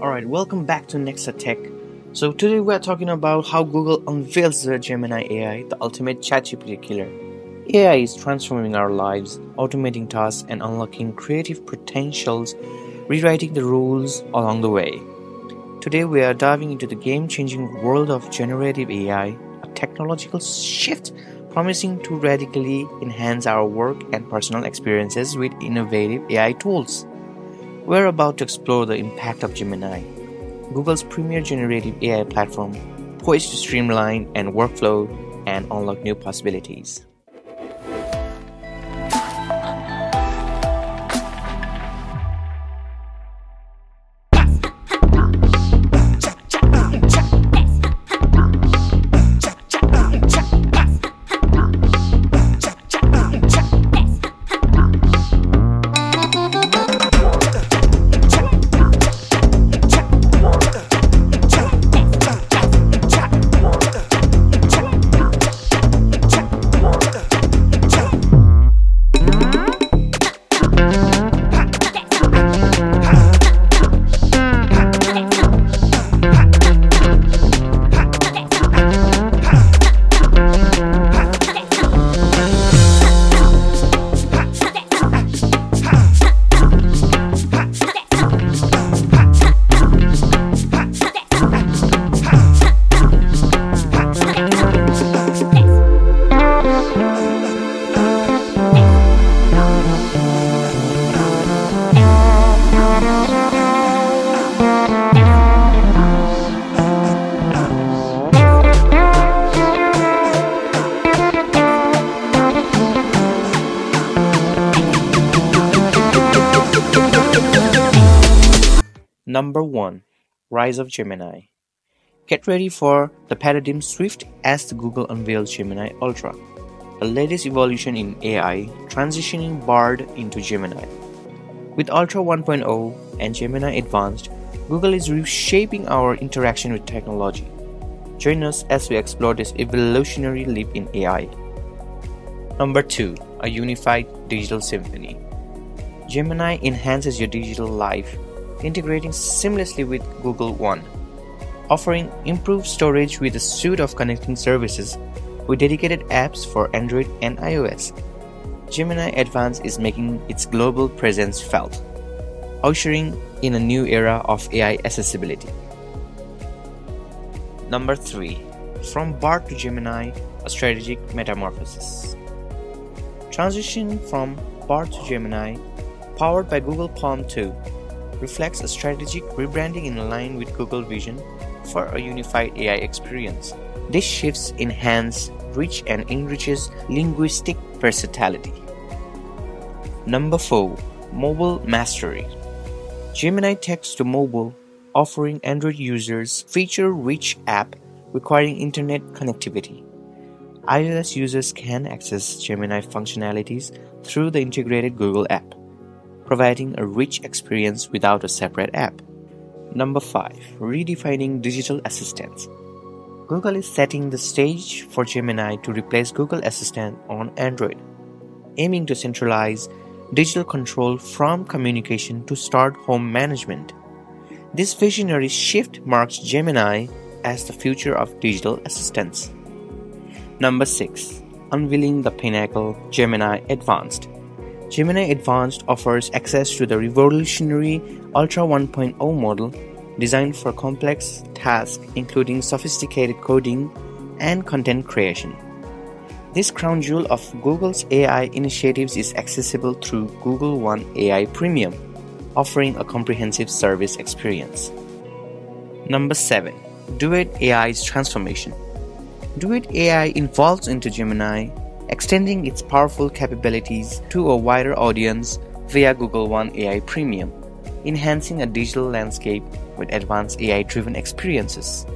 Alright, welcome back to NexaTech. So today we are talking about how Google unveils the Gemini AI, the ultimate ChatGPT killer. AI is transforming our lives, automating tasks and unlocking creative potentials, rewriting the rules along the way. Today we are diving into the game-changing world of generative AI, a technological shift promising to radically enhance our work and personal experiences with innovative AI tools. We're about to explore the impact of Gemini, Google's premier generative AI platform, poised to streamline and workflow and unlock new possibilities. Number 1 Rise of Gemini. Get ready for the paradigm shift as Google unveils Gemini Ultra, the latest evolution in AI, transitioning Bard into Gemini. With Ultra 1.0 and Gemini Advanced, Google is reshaping our interaction with technology. Join us as we explore this evolutionary leap in AI. Number 2 A Unified Digital Symphony. Gemini enhances your digital life integrating seamlessly with Google One, offering improved storage with a suite of connecting services with dedicated apps for Android and iOS. Gemini Advance is making its global presence felt, ushering in a new era of AI accessibility. Number 3. From Bard to Gemini, a strategic metamorphosis. Transition from Bard to Gemini, powered by Google PaLM 2, reflects a strategic rebranding in line with Google vision for a unified AI experience. This shifts enhance reach and enriches linguistic versatility. Number 4. Mobile Mastery Gemini Text to Mobile offering Android users feature-rich app requiring internet connectivity. iOS users can access Gemini functionalities through the integrated Google app providing a rich experience without a separate app. Number 5. Redefining digital assistants. Google is setting the stage for Gemini to replace Google Assistant on Android, aiming to centralize digital control from communication to start home management. This visionary shift marks Gemini as the future of digital assistants. Number 6. Unveiling the Pinnacle Gemini Advanced. Gemini Advanced offers access to the revolutionary Ultra 1.0 model designed for complex tasks including sophisticated coding and content creation. This crown jewel of Google's AI initiatives is accessible through Google One AI Premium, offering a comprehensive service experience. Number 7. Duet AI's transformation. Duet AI evolves into Gemini extending its powerful capabilities to a wider audience via Google One AI Premium, enhancing a digital landscape with advanced AI driven experiences.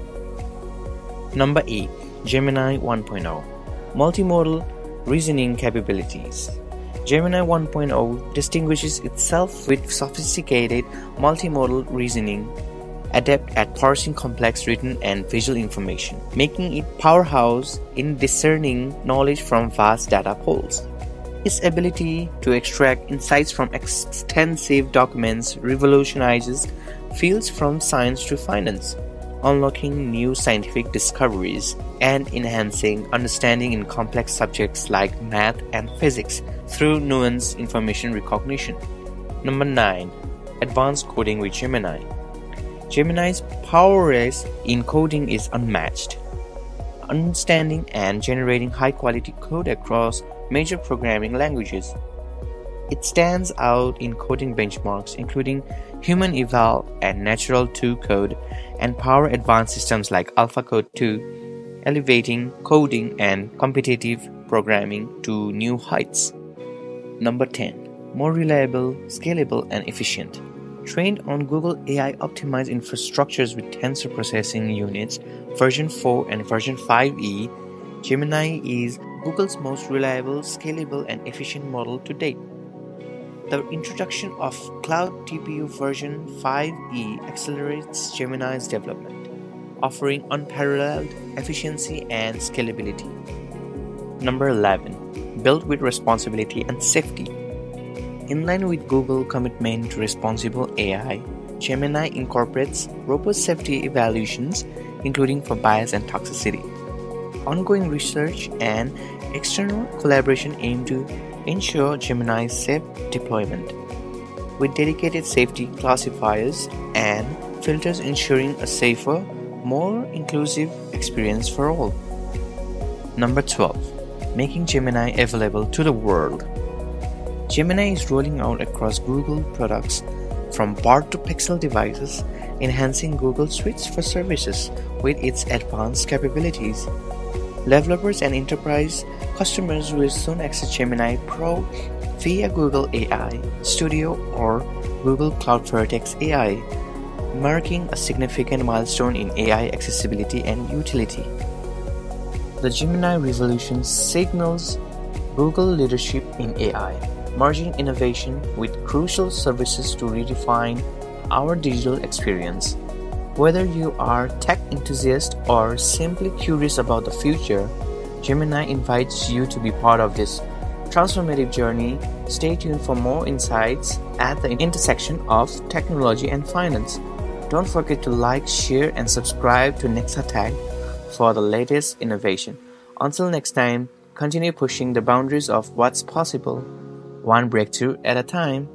Number 8 Gemini 1.0 Multimodal Reasoning Capabilities Gemini 1.0 distinguishes itself with sophisticated multimodal reasoning adept at parsing complex written and visual information, making it powerhouse in discerning knowledge from vast data pools. Its ability to extract insights from extensive documents revolutionizes fields from science to finance, unlocking new scientific discoveries, and enhancing understanding in complex subjects like math and physics through nuanced information recognition. Number 9. Advanced Coding with Gemini. Gemini's prowess in coding is unmatched. Understanding and generating high quality code across major programming languages. It stands out in coding benchmarks including HumanEval and Natural2Code and power advanced systems like AlphaCode 2, elevating coding and competitive programming to new heights. Number 10. More reliable, scalable, and efficient. Trained on Google AI optimized infrastructures with tensor processing units version 4 and version 5e, Gemini is Google's most reliable, scalable, and efficient model to date. The introduction of Cloud TPU version 5e accelerates Gemini's development, offering unparalleled efficiency and scalability. Number 11. Built with responsibility and safety. In line with Google commitment to responsible AI, Gemini incorporates robust safety evaluations, including for bias and toxicity. Ongoing research and external collaboration aim to ensure Gemini's safe deployment, with dedicated safety classifiers and filters ensuring a safer, more inclusive experience for all. Number 12. Making Gemini available to the world. Gemini is rolling out across Google products from Bard to Pixel devices, enhancing Google Suites for services with its advanced capabilities. Developers and enterprise customers will soon access Gemini Pro via Google AI Studio or Google Cloud Vertex AI, marking a significant milestone in AI accessibility and utility. The Gemini revolution signals Google leadership in AI, merging innovation with crucial services to redefine our digital experience. Whether you are tech enthusiast or simply curious about the future, Gemini invites you to be part of this transformative journey. Stay tuned for more insights at the intersection of technology and finance. Don't forget to like, share, and subscribe to NexaTech for the latest innovation. Until next time, continue pushing the boundaries of what's possible, one breakthrough at a time.